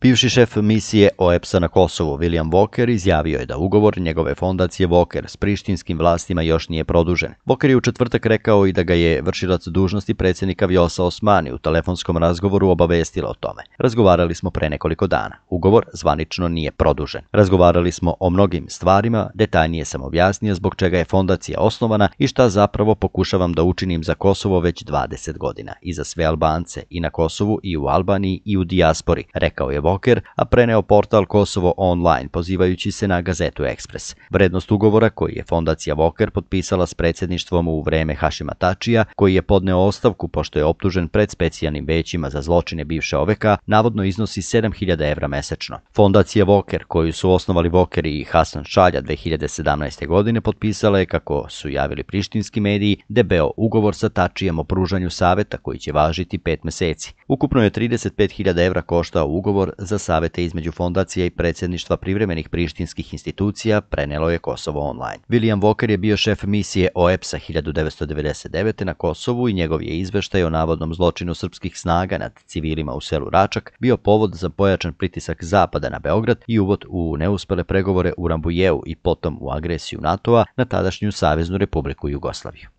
Bivši šef misije OEPS-a na Kosovu, William Walker, izjavio je da ugovor njegove fondacije Walker s prištinskim vlastima još nije produžen. Walker je u četvrtak rekao i da ga je vršilac dužnosti predsjednika Vjosa Osmani u telefonskom razgovoru obavestila o tome. Razgovarali smo pre nekoliko dana. Ugovor zvanično nije produžen. Razgovarali smo o mnogim stvarima, detaljnije sam objasnio zbog čega je fondacija osnovana i šta zapravo pokušavam da učinim za Kosovo već 20 godina i za sve Albance i na Kosovu i u Albaniji i u dijaspori, rekao je Walker, a preneo portal Kosovo Online, pozivajući se na gazetu Express. Vrednost ugovora koji je fondacija Walker potpisala s predsjedništvom u vreme Hašima Tačija, koji je podneo ostavku pošto je optužen pred specijalnim većima za zločine bivše OVK, navodno iznosi 7000 evra mesečno. Fondacija Walker, koju su osnovali Walker i Hasan Šalja 2017. godine, potpisala je, kako su javili prištinski mediji, debeo ugovor sa Tačijem o pružanju saveta koji će važiti pet meseci. Ukupno je 35.000 evra koštao ugovor za savete između fondacija i predsjedništva privremenih prištinskih institucija, prenelo je Kosovo online. William Walker je bio šef misije OEPS-a 1999. na Kosovu i njegov je izveštaj o navodnom zločinu srpskih snaga nad civilima u selu Račak bio povod za pojačan pritisak Zapada na Beograd i uvod u neuspele pregovore u Rambujevu i potom u agresiju NATO-a na tadašnju Saveznu republiku Jugoslaviju.